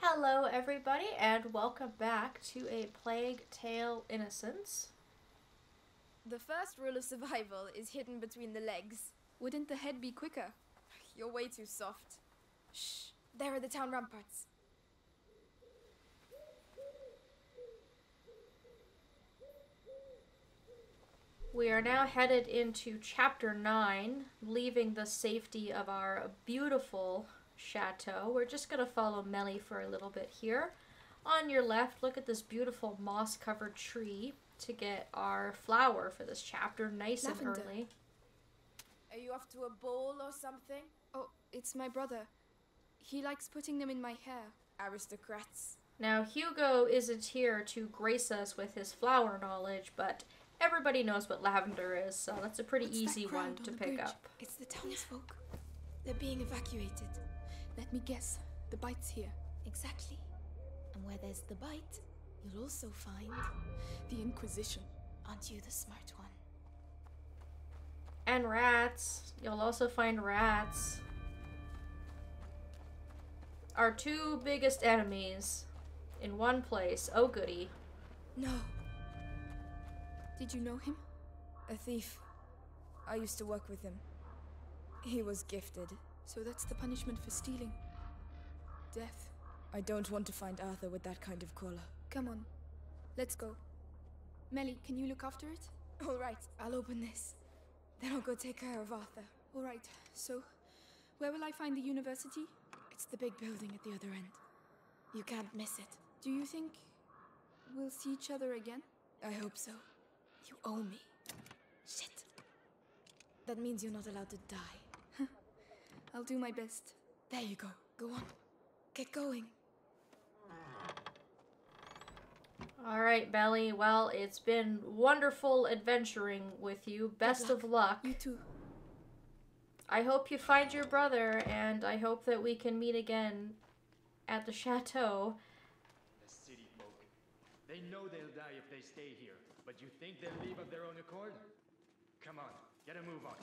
Hello, everybody, and welcome back to A Plague Tale Innocence. The first rule of survival is hidden between the legs. Wouldn't the head be quicker? You're way too soft. Shh, there are the town ramparts. We are now headed into Chapter 9, leaving the safety of our beautiful chateau. We're just going to follow Melly for a little bit here. On your left, look at this beautiful moss-covered tree to get our flower for this chapter nice Lavender. and early. Are you off to a ball or something? Oh, it's my brother. He likes putting them in my hair. Aristocrats. Now, Hugo isn't here to grace us with his flower knowledge, but everybody knows what lavender is, so that's a pretty What's easy one crowd to pick bridge? up. It's the townsfolk. They're being evacuated. Let me guess. The bite's here. Exactly. And where there's the bite, you'll also find. The Inquisition. Aren't you the smart one? And rats. You'll also find rats. Our two biggest enemies in one place. Oh, goody. No. Did you know him? A thief. I used to work with him. He was gifted. So that's the punishment for stealing. Death. I don't want to find Arthur with that kind of collar. Come on. Let's go. Melly, can you look after it? All right, I'll open this. Then I'll go take care of Arthur. All right. So, where will I find the university? It's the big building at the other end. You can't miss it. Do you think we'll see each other again? I hope so. You owe me. Shit. That means you're not allowed to die. I'll do my best. There you go. Go on. Get going. All right, Belly. Well, it's been wonderful adventuring with you. Best of luck. You too. I hope you find your brother, and I hope that we can meet again at the chateau. The city folk. They know they'll die if they stay here, but you think they'll leave of their own accord? Come on, get a move on.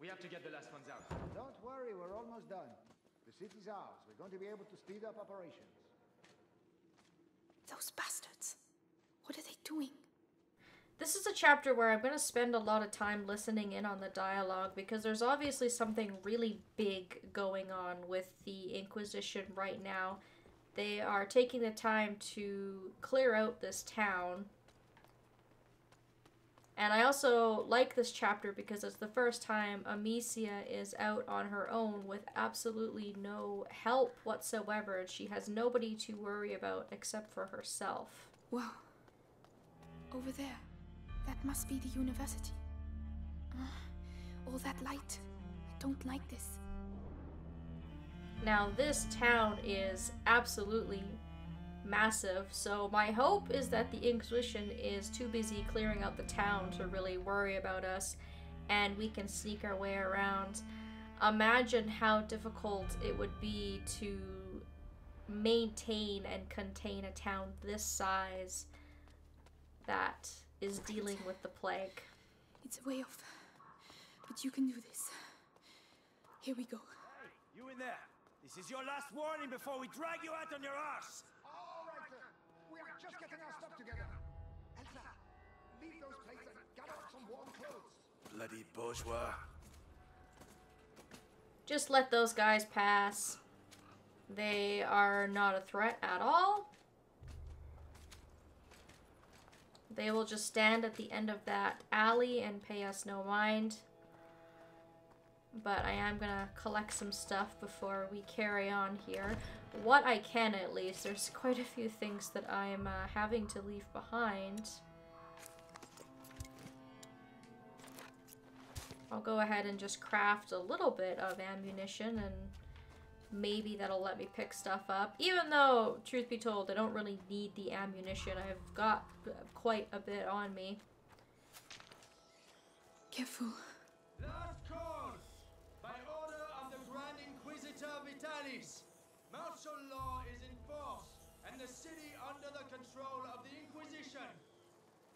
We have to get the last ones out. Don't worry, we're almost done. The city's ours. We're going to be able to speed up operations. Those bastards. What are they doing? This is a chapter where I'm going to spend a lot of time listening in on the dialogue because there's obviously something really big going on with the Inquisition right now. They are taking the time to clear out this town. And I also like this chapter because it's the first time Amicia is out on her own with absolutely no help whatsoever. and She has nobody to worry about except for herself. Wow. Over there. That must be the university. Ah, all that light. I don't like this. Now, this town is absolutely massive, so my hope is that the Inquisition is too busy clearing out the town to really worry about us and we can sneak our way around. Imagine how difficult it would be to maintain and contain a town this size that is dealing with the plague. It's a way off. But you can do this. Here we go. You in there! This is your last warning before we drag you out on your arse! Bloody bourgeois. Just let those guys pass. They are not a threat at all. They will just stand at the end of that alley and pay us no mind. But I am going to collect some stuff before we carry on here. What I can at least. There's quite a few things that I'm uh, having to leave behind. I'll go ahead and just craft a little bit of ammunition and maybe that'll let me pick stuff up. Even though, truth be told, I don't really need the ammunition. I've got quite a bit on me. Careful. Last call! By order of the Grand Inquisitor Vitalis, martial law is in force, and the city under the control of the Inquisition.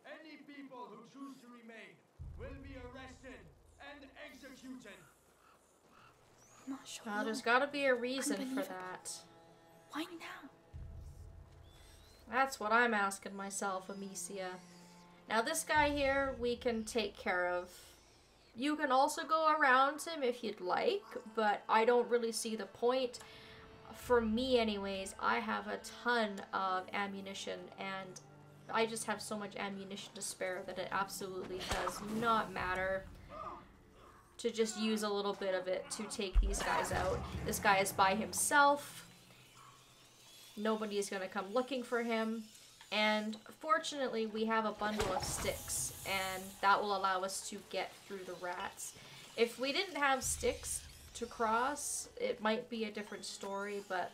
Any people who choose to remain will be arrested and executed. Martial. Well, there's gotta be a reason for that. Why now? That's what I'm asking myself, Amicia. Now this guy here, we can take care of. You can also go around him if you'd like, but I don't really see the point. For me anyways, I have a ton of ammunition and I just have so much ammunition to spare that it absolutely does not matter to just use a little bit of it to take these guys out. This guy is by himself. Nobody is going to come looking for him. And fortunately, we have a bundle of sticks, and that will allow us to get through the rats. If we didn't have sticks to cross, it might be a different story, but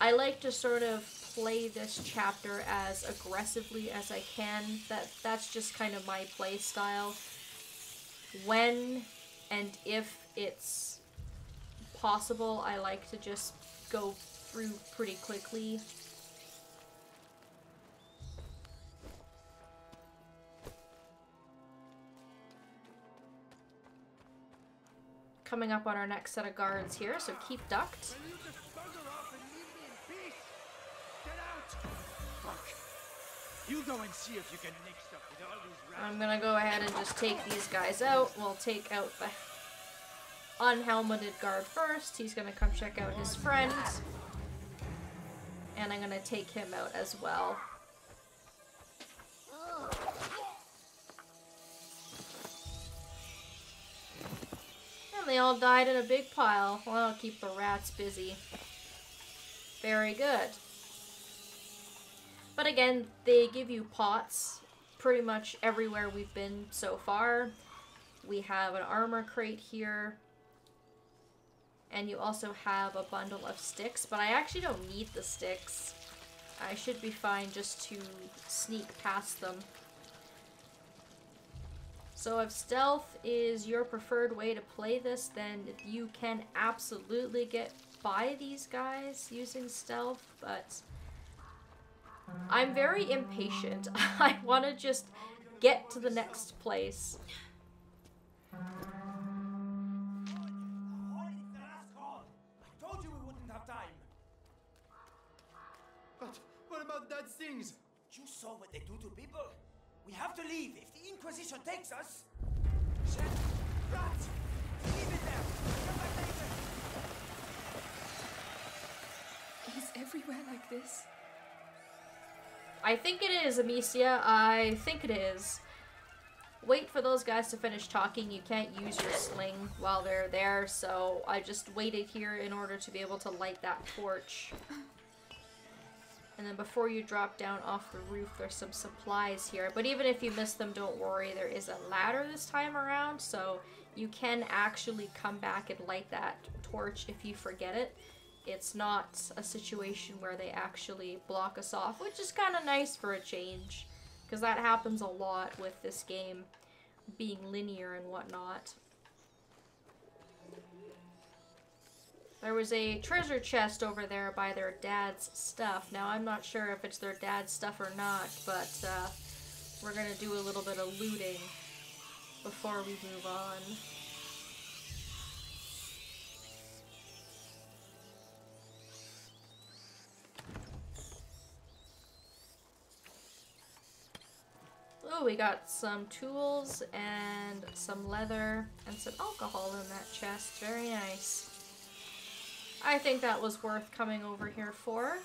I like to sort of play this chapter as aggressively as I can. That That's just kind of my play style. When and if it's possible, I like to just go through pretty quickly. Coming up on our next set of guards here, so keep ducked. You go and see if you can nick stuff with all these rats. I'm gonna go ahead and just take these guys out. We'll take out the unhelmeted guard first. He's gonna come check out his friend. And I'm gonna take him out as well. And they all died in a big pile. Well, I'll keep the rats busy. Very good. But again, they give you pots pretty much everywhere we've been so far. We have an armor crate here. And you also have a bundle of sticks, but I actually don't need the sticks. I should be fine just to sneak past them. So if stealth is your preferred way to play this, then you can absolutely get by these guys using stealth, but I'm very impatient. I want to just get to the next place. The last call. I told you we wouldn't have time. But what about that things? You saw what they do to people. We have to leave. If the Inquisition takes us. Shit! Rats! Leave it there! Come back later! He's everywhere like this. I think it is, Amicia. I think it is. Wait for those guys to finish talking. You can't use your sling while they're there, so I just waited here in order to be able to light that torch. And then before you drop down off the roof, there's some supplies here. But even if you miss them, don't worry. There is a ladder this time around, so you can actually come back and light that torch if you forget it. It's not a situation where they actually block us off, which is kind of nice for a change. Because that happens a lot with this game being linear and whatnot. There was a treasure chest over there by their dad's stuff. Now, I'm not sure if it's their dad's stuff or not, but uh, we're going to do a little bit of looting before we move on. Oh, we got some tools and some leather and some alcohol in that chest. Very nice. I think that was worth coming over here for.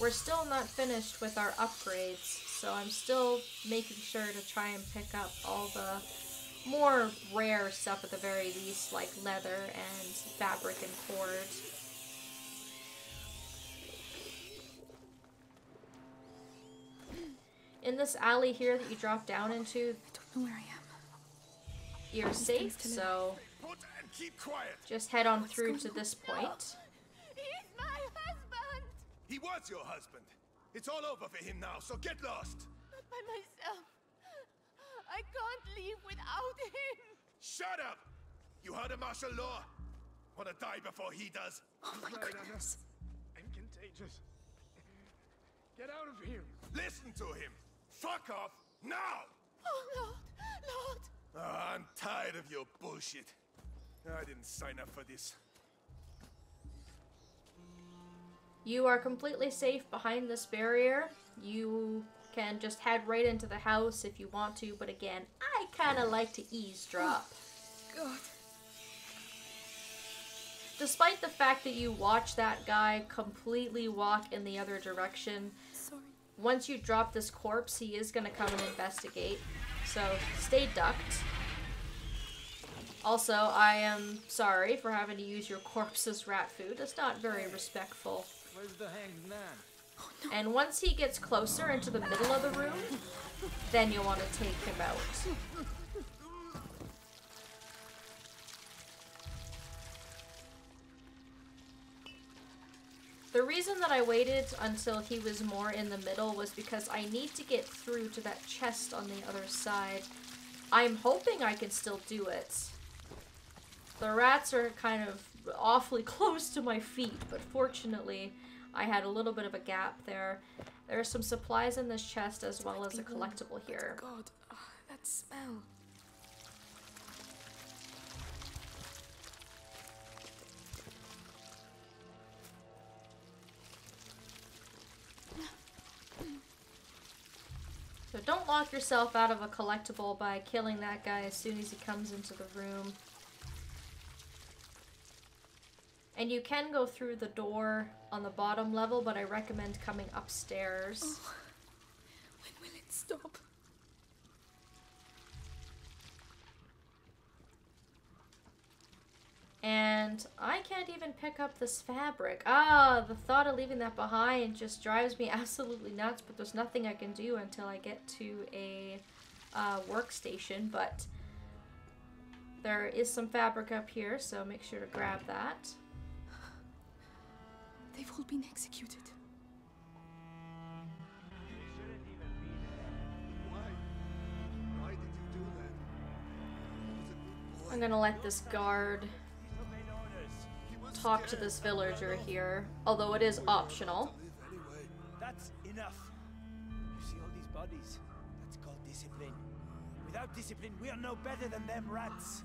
We're still not finished with our upgrades, so I'm still making sure to try and pick up all the more rare stuff at the very least, like leather and fabric and cord. In this alley here that you drop down into, Don't know where I am. you're safe, so keep quiet. just head on through to this point. He's my husband! He was your husband. It's all over for him now, so get lost. Not by myself. I can't leave without him. Shut up! You heard of martial law? Wanna die before he does? Oh my goodness. I'm contagious. Get out of here. Listen to him. Fuck off now! Oh, Lord, Lord. Ah, I'm tired of your bullshit. I didn't sign up for this. You are completely safe behind this barrier. You can just head right into the house if you want to, but again, I kind of like to eavesdrop. God. Despite the fact that you watch that guy completely walk in the other direction, Sorry. Once you drop this corpse, he is going to come and investigate. So stay ducked. Also, I am sorry for having to use your corpse as rat food. That's not very respectful. Where's the hanged man? And once he gets closer into the middle of the room, then you'll want to take him out. The reason that I waited until he was more in the middle was because I need to get through to that chest on the other side. I'm hoping I can still do it. The rats are kind of awfully close to my feet, but fortunately, I had a little bit of a gap there. There are some supplies in this chest as well as a collectible here. God, ah, that smell. Lock yourself out of a collectible by killing that guy as soon as he comes into the room. And you can go through the door on the bottom level, but I recommend coming upstairs. Oh. When will it stop? And I can't even pick up this fabric. Ah, the thought of leaving that behind just drives me absolutely nuts, but there's nothing I can do until I get to a uh, workstation. But there is some fabric up here, so make sure to grab that. They've all been executed. Why? Why did you do that? Was it I'm gonna let this guard talk to this villager here, although it is optional. That's enough. You see all these bodies? That's called discipline. Without discipline, we are no better than them rats.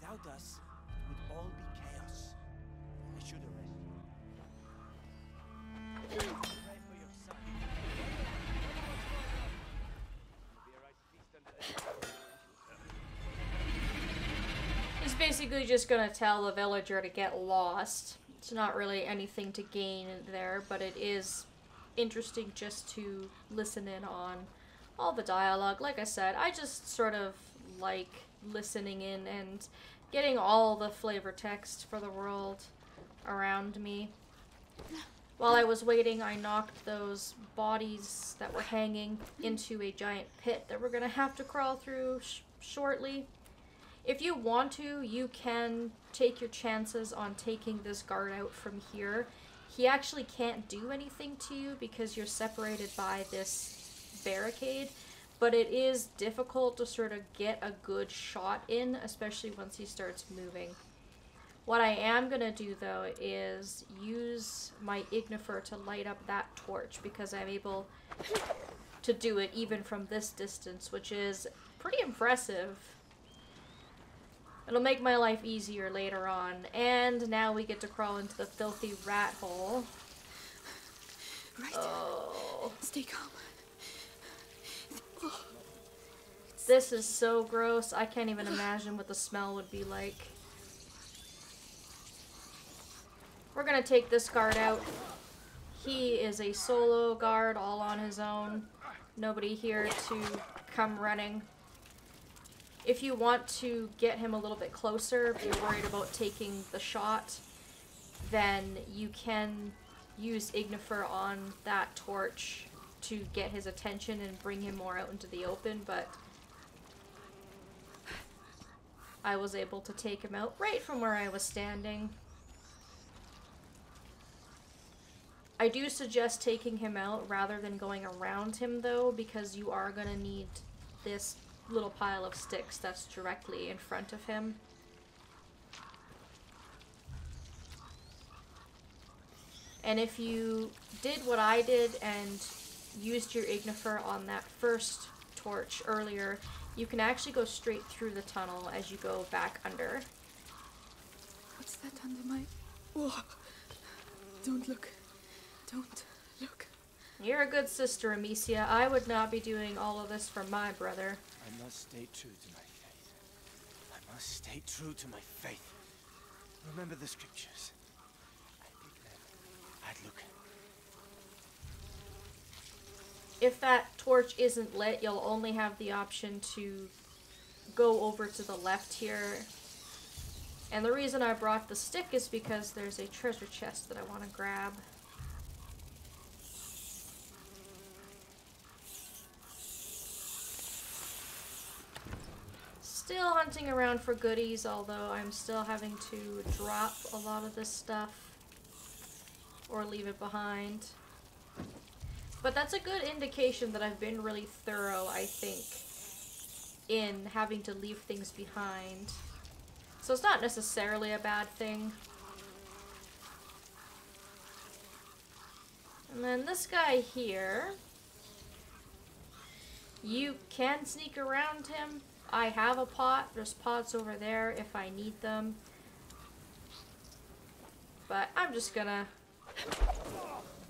Without us, it would all be chaos. I should arrest you. Basically just gonna tell the villager to get lost. It's not really anything to gain there, but it is interesting just to listen in on all the dialogue. Like I said, I just sort of like listening in and getting all the flavor text for the world around me. While I was waiting, I knocked those bodies that were hanging into a giant pit that we're gonna have to crawl through sh- shortly. If you want to, you can take your chances on taking this guard out from here. He actually can't do anything to you because you're separated by this barricade, but it is difficult to sort of get a good shot in, especially once he starts moving. What I am going to do though is use my Ignifer to light up that torch because I'm able to do it even from this distance, which is pretty impressive. It'll make my life easier later on. And now we get to crawl into the filthy rat hole. Right. Oh. Stay calm. Oh, This is so gross. I can't even imagine what the smell would be like. We're gonna take this guard out. He is a solo guard all on his own. Nobody here to come running. If you want to get him a little bit closer, if you're worried about taking the shot, then you can use Ignifer on that torch to get his attention and bring him more out into the open, but I was able to take him out right from where I was standing. I do suggest taking him out rather than going around him though, because you are gonna need this little pile of sticks that's directly in front of him. And if you did what I did and used your Ignifer on that first torch earlier, you can actually go straight through the tunnel as you go back under. what's that under my. Oh, don't look. Don't look. You're a good sister, Amicia. I would not be doing all of this for my brother. I must stay true to my faith. I must stay true to my faith. Remember the scriptures. I'd look. If that torch isn't lit, you'll only have the option to go over to the left here. And the reason I brought the stick is because there's a treasure chest that I want to grab. Still hunting around for goodies, although I'm still having to drop a lot of this stuff or leave it behind. But that's a good indication that I've been really thorough, I think, in having to leave things behind. So it's not necessarily a bad thing. And then this guy here, you can sneak around him. I have a pot. There's pots over there if I need them. But I'm just gonna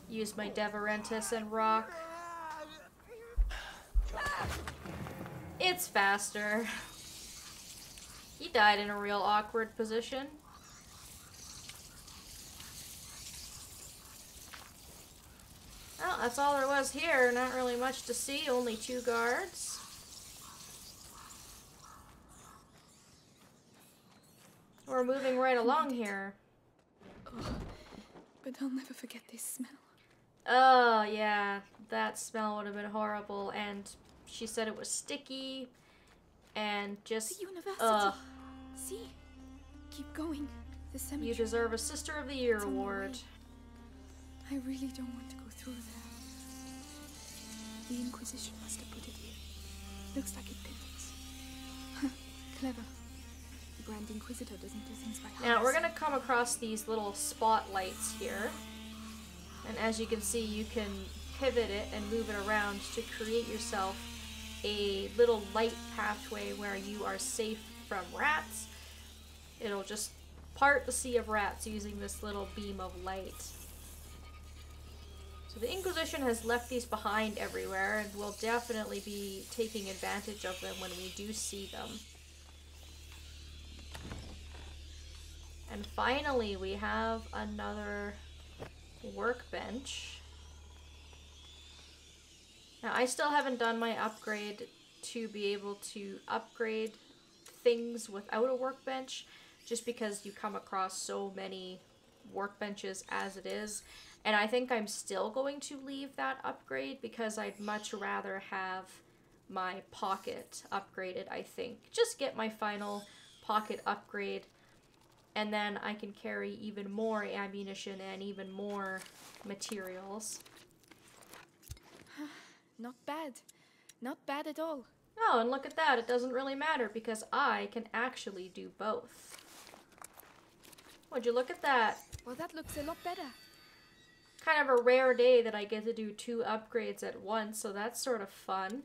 use my Devorantis and rock. It's faster. He died in a real awkward position. Well, that's all there was here. Not really much to see. Only two guards. We're moving right along here. Oh, But I'll never forget this smell. Oh, yeah. That smell would have been horrible. And she said it was sticky. And just. The university. Ugh. See? Keep going. The You deserve a Sister of the Year It's award. I really don't want to go through that. The Inquisition must have put it here. Looks like it pivots. Clever. Grand Inquisitor doesn't do things by halves. Now, we're gonna come across these little spotlights here. And as you can see, you can pivot it and move it around to create yourself a little light pathway where you are safe from rats. It'll just part the sea of rats using this little beam of light. So the Inquisition has left these behind everywhere and will definitely be taking advantage of them when we do see them. And finally, we have another workbench. Now, I still haven't done my upgrade to be able to upgrade things without a workbench, just because you come across so many workbenches as it is. And I think I'm still going to leave that upgrade because I'd much rather have my pocket upgraded, I think. Just get my final pocket upgrade and then I can carry even more ammunition and even more materials. Not bad. Not bad at all. Oh, and look at that, it doesn't really matter because I can actually do both. Would you look at that? Well, that looks a lot better. Kind of a rare day that I get to do two upgrades at once, so that's sort of fun.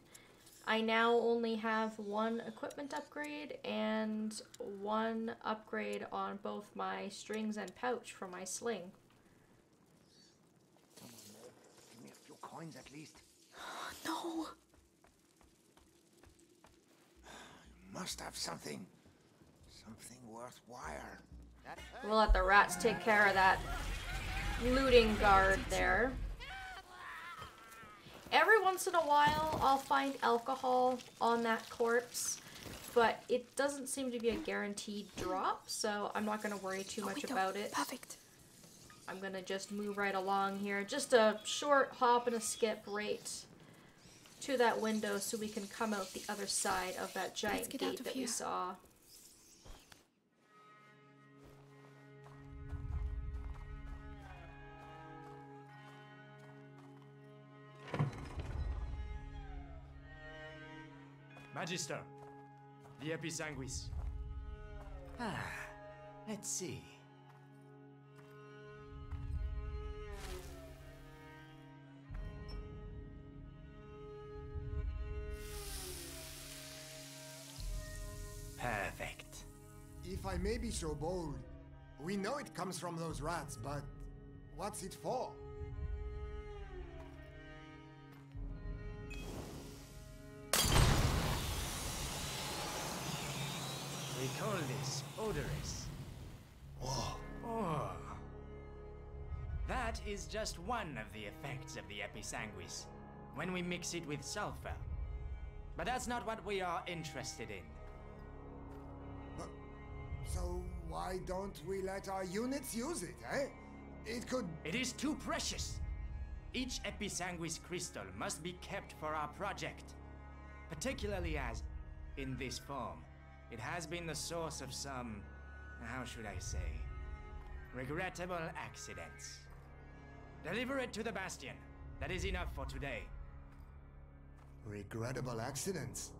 I now only have one equipment upgrade and one upgrade on both my strings and pouch for my sling. Give me a few coins at least. No! Must have something. Something worthwhile. We'll let the rats take care of that looting guard there. Every once in a while, I'll find alcohol on that corpse, but it doesn't seem to be a guaranteed drop, so I'm not going to worry too A much about it. Perfect. I'm going to just move right along here. Just a short hop and a skip right to that window so we can come out the other side of that giant gate that we saw. Magister, the Episanguis. Ah, let's see. Perfect. If I may be so bold, we know it comes from those rats, but what's it for? Odoris. Whoa. Oh. That is just one of the effects of the episanguis when we mix it with sulfur. But that's not what we are interested in. So why don't we let our units use it, eh? It could. It is too precious. Each episanguis crystal must be kept for our project, particularly as, in this form, it has been the source of some, how should I say, regrettable accidents. Deliver it to the Bastion. That is enough for today. Regrettable accidents.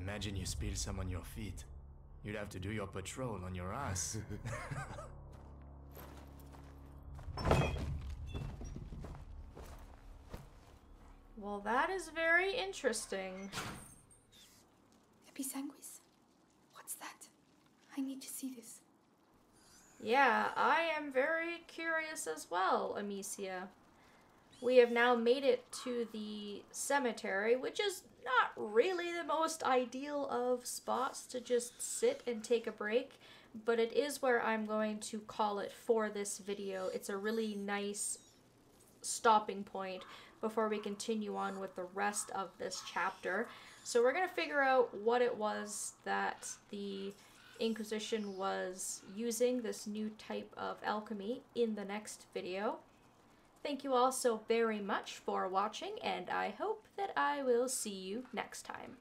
Imagine you spill some on your feet. You'd have to do your patrol on your ass. Well, that is very interesting. Episanguis? What's that? I need to see this. Yeah, I am very curious as well, Amicia. We have now made it to the cemetery, which is not really the most ideal of spots to just sit and take a break, but it is where I'm going to call it for this video. It's a really nice stopping point before we continue on with the rest of this chapter. So we're going to figure out what it was that the Inquisition was using this new type of alchemy in the next video. Thank you all so very much for watching, and I hope that I will see you next time.